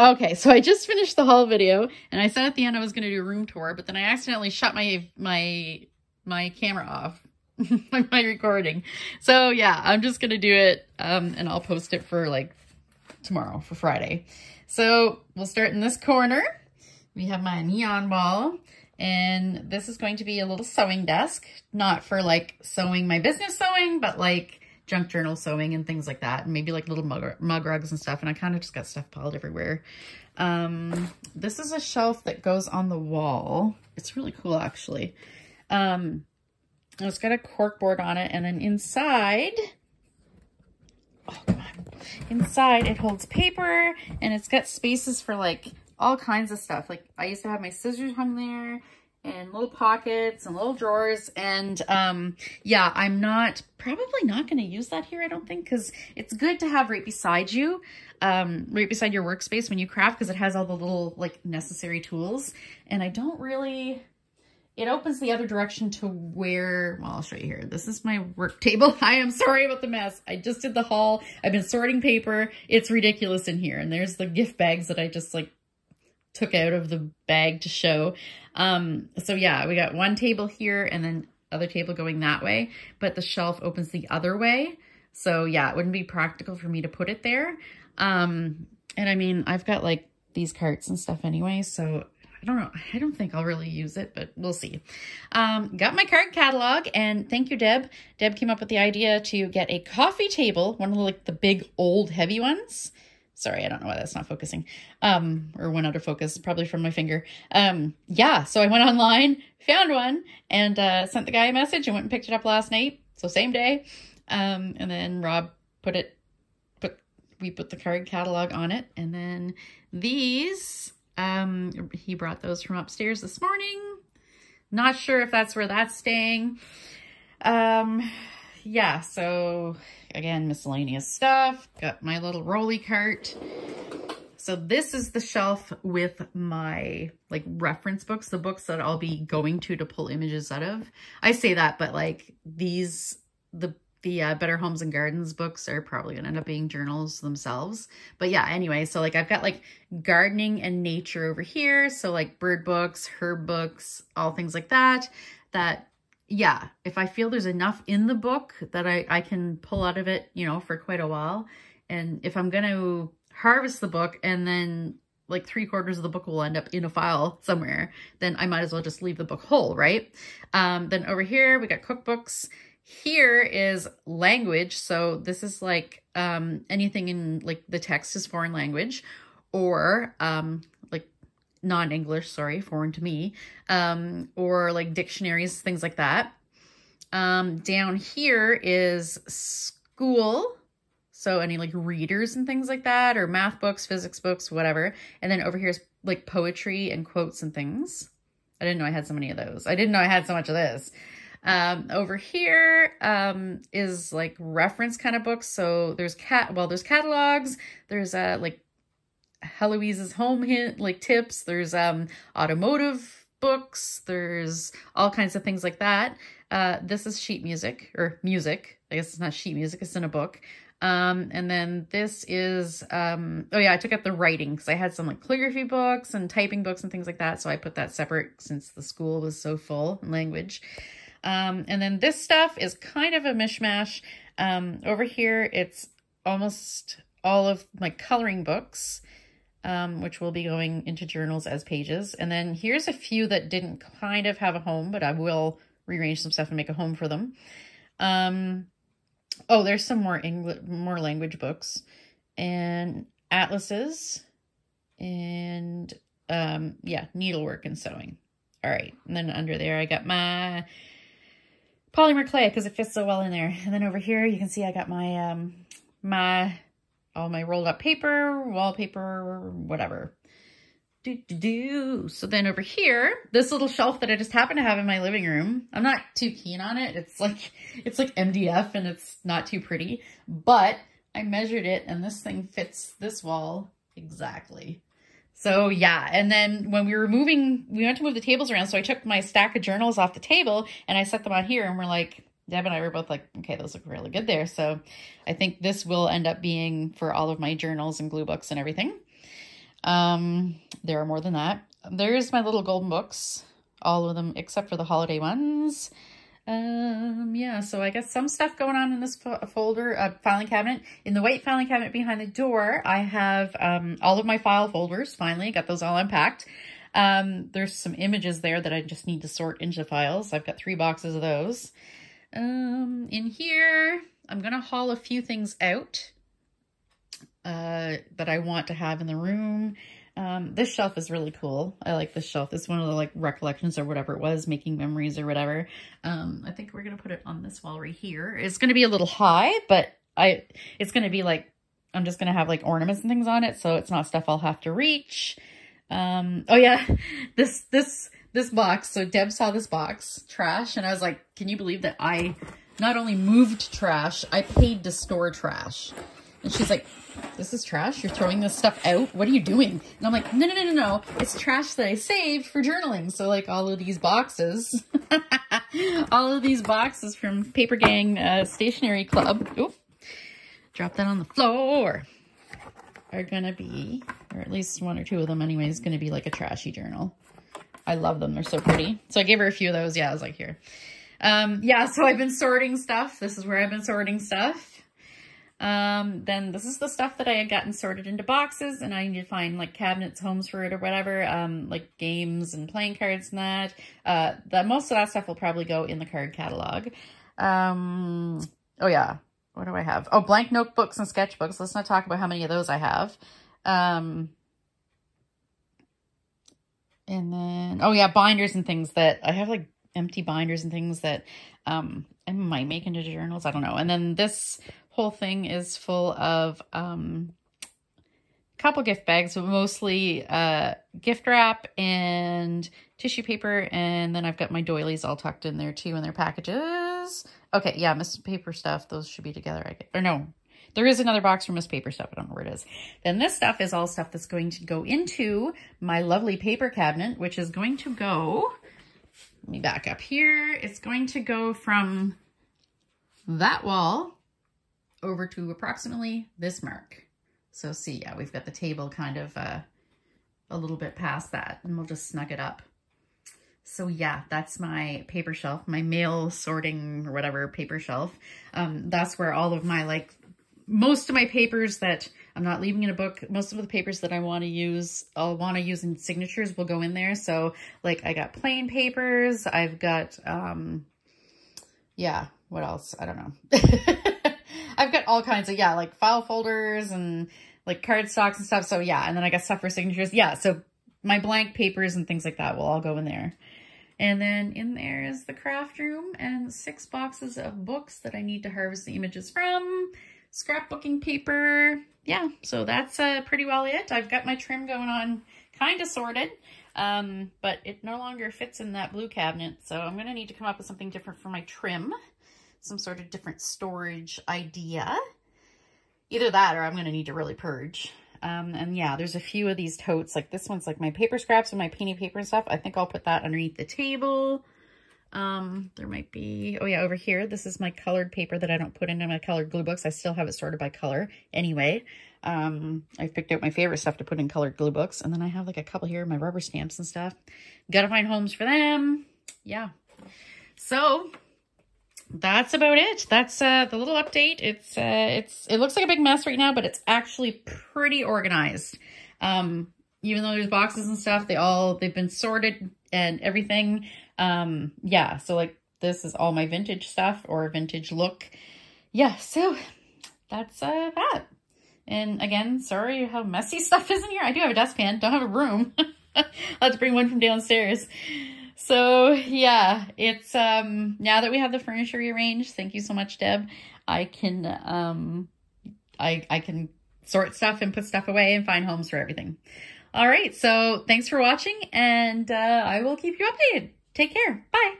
Okay, so I just finished the haul video and I said at the end I was going to do a room tour, but then I accidentally shut my my my camera off, my recording. So yeah, I'm just going to do it um, and I'll post it for like tomorrow for Friday. So we'll start in this corner. We have my neon wall and this is going to be a little sewing desk, not for like sewing my business sewing, but like junk journal sewing and things like that. And maybe like little mug, mug rugs and stuff. And I kind of just got stuff piled everywhere. Um, this is a shelf that goes on the wall. It's really cool, actually. Um, it's got a cork board on it. And then inside, oh, come on. Inside, it holds paper and it's got spaces for like all kinds of stuff. Like I used to have my scissors hung there and little pockets and little drawers. And um, yeah, I'm not, probably not going to use that here, I don't think, because it's good to have right beside you, um, right beside your workspace when you craft, because it has all the little like necessary tools. And I don't really, it opens the other direction to where, well, I'll show you here. This is my work table. I am sorry about the mess. I just did the haul. I've been sorting paper. It's ridiculous in here. And there's the gift bags that I just like took out of the bag to show. Um, so yeah, we got one table here and then other table going that way, but the shelf opens the other way. So yeah, it wouldn't be practical for me to put it there. Um, and I mean, I've got like these carts and stuff anyway, so I don't know. I don't think I'll really use it, but we'll see. Um, got my card catalog and thank you, Deb. Deb came up with the idea to get a coffee table, one of the, like the big old heavy ones. Sorry, I don't know why that's not focusing. Um, or went out of focus, probably from my finger. Um, yeah, so I went online, found one, and uh, sent the guy a message and went and picked it up last night. So same day. Um, and then Rob put it, put, we put the card catalog on it. And then these, um, he brought those from upstairs this morning. Not sure if that's where that's staying. Um, yeah, so again, miscellaneous stuff. Got my little rolly cart. So this is the shelf with my like reference books, the books that I'll be going to to pull images out of. I say that, but like these, the the uh, Better Homes and Gardens books are probably going to end up being journals themselves. But yeah, anyway, so like I've got like gardening and nature over here. So like bird books, herb books, all things like that, that yeah, if I feel there's enough in the book that I, I can pull out of it, you know, for quite a while. And if I'm going to harvest the book and then like three quarters of the book will end up in a file somewhere, then I might as well just leave the book whole, right? Um, then over here, we got cookbooks. Here is language. So this is like um, anything in like the text is foreign language or um, non-English, sorry, foreign to me, um, or like dictionaries, things like that. Um, down here is school. So any like readers and things like that, or math books, physics books, whatever. And then over here is like poetry and quotes and things. I didn't know I had so many of those. I didn't know I had so much of this. Um, over here um, is like reference kind of books. So there's cat, well, there's catalogs. There's uh, like Heloise's home hint, like tips. There's um automotive books. There's all kinds of things like that. Uh, this is sheet music or music. I guess it's not sheet music. It's in a book. Um, and then this is, um, oh yeah, I took out the writing because I had some like calligraphy books and typing books and things like that. So I put that separate since the school was so full in language. Um, and then this stuff is kind of a mishmash. Um, over here, it's almost all of my coloring books um, which will be going into journals as pages. And then here's a few that didn't kind of have a home, but I will rearrange some stuff and make a home for them. Um, oh, there's some more English, more language books and atlases and um, yeah, needlework and sewing. All right. And then under there, I got my polymer clay because it fits so well in there. And then over here, you can see I got my, um, my all my rolled up paper, wallpaper, whatever. Do, do, do. So then over here, this little shelf that I just happen to have in my living room, I'm not too keen on it. It's like, it's like MDF and it's not too pretty, but I measured it and this thing fits this wall exactly. So yeah, and then when we were moving, we went to move the tables around. So I took my stack of journals off the table and I set them on here and we're like, Deb and I were both like, okay, those look really good there. So I think this will end up being for all of my journals and glue books and everything. Um, there are more than that. There's my little golden books, all of them except for the holiday ones. Um, yeah, so I got some stuff going on in this fo folder, uh, filing cabinet. In the white filing cabinet behind the door, I have um, all of my file folders, finally. Got those all unpacked. Um, there's some images there that I just need to sort into files. I've got three boxes of those. Um, in here, I'm going to haul a few things out uh, that I want to have in the room. Um, this shelf is really cool. I like this shelf. It's one of the like recollections or whatever it was, making memories or whatever. Um, I think we're going to put it on this wall right here. It's going to be a little high, but I, it's going to be like, I'm just going to have like ornaments and things on it. So it's not stuff I'll have to reach. Um, oh yeah, this, this, this box. So Deb saw this box, trash. And I was like, can you believe that I not only moved trash, I paid to store trash. And she's like, this is trash. You're throwing this stuff out. What are you doing? And I'm like, no, no, no, no, no. It's trash that I saved for journaling. So like all of these boxes, all of these boxes from Paper Gang uh, Stationery Club. Oop, drop that on the floor. Are gonna be, or at least one or two of them anyway, is gonna be like a trashy journal. I love them. They're so pretty. So I gave her a few of those. Yeah, I was like, here. Um, yeah, so I've been sorting stuff. This is where I've been sorting stuff. Um, then this is the stuff that I had gotten sorted into boxes and I need to find like cabinets, homes for it or whatever, um, like games and playing cards and that. Uh, the, most of that stuff will probably go in the card catalog. Um, oh yeah, what do I have? Oh, blank notebooks and sketchbooks. Let's not talk about how many of those I have. Um, and then, oh yeah, binders and things that I have like empty binders and things that um, I might make into journals. I don't know. And then this whole thing is full of um, couple gift bags, but mostly uh, gift wrap and tissue paper. And then I've got my doilies all tucked in there too in their packages. Okay, yeah, Miss Paper stuff. Those should be together. I get, or no, there is another box for Miss Paper stuff. I don't know where it is. Then this stuff is all stuff that's going to go into my lovely paper cabinet, which is going to go, let me back up here. It's going to go from that wall over to approximately this mark. So see, yeah, we've got the table kind of uh, a little bit past that and we'll just snug it up. So yeah, that's my paper shelf, my mail sorting or whatever paper shelf. Um, that's where all of my like, most of my papers that I'm not leaving in a book, most of the papers that I want to use, I'll want to use in signatures will go in there. So like I got plain papers, I've got, um, yeah, what else? I don't know. I've got all kinds of, yeah, like file folders and like card stocks and stuff. So yeah, and then I got stuff for signatures. Yeah, so my blank papers and things like that will all go in there. And then in there is the craft room and six boxes of books that I need to harvest the images from, scrapbooking paper. Yeah, so that's uh, pretty well it. I've got my trim going on kind of sorted, um, but it no longer fits in that blue cabinet. So I'm going to need to come up with something different for my trim some sort of different storage idea. Either that or I'm going to need to really purge. Um, and yeah, there's a few of these totes. Like this one's like my paper scraps and my painting paper and stuff. I think I'll put that underneath the table. Um, there might be, oh yeah, over here, this is my colored paper that I don't put into my colored glue books. I still have it sorted by color anyway. Um, I've picked out my favorite stuff to put in colored glue books. And then I have like a couple here, my rubber stamps and stuff. Gotta find homes for them. Yeah. So that's about it. That's uh, the little update. It's uh, it's it looks like a big mess right now, but it's actually pretty organized. Um, even though there's boxes and stuff, they all they've been sorted and everything. Um, yeah, so like this is all my vintage stuff or vintage look. Yeah, so that's uh, that. And again, sorry how messy stuff is in here. I do have a dustpan, don't have a broom. I'll have to bring one from downstairs. So yeah, it's um now that we have the furniture rearranged, thank you so much, Deb. I can um I I can sort stuff and put stuff away and find homes for everything. All right, so thanks for watching and uh, I will keep you updated. Take care. Bye.